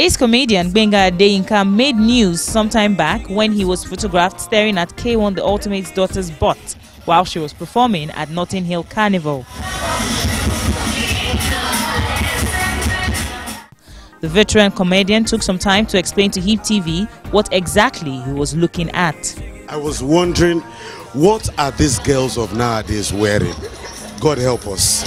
Ace comedian Gbenga Adeyinka made news sometime back when he was photographed staring at K1 the Ultimate's daughter's butt while she was performing at Notting Hill Carnival. The veteran comedian took some time to explain to HIP TV what exactly he was looking at. I was wondering, what are these girls of nowadays wearing? God help us.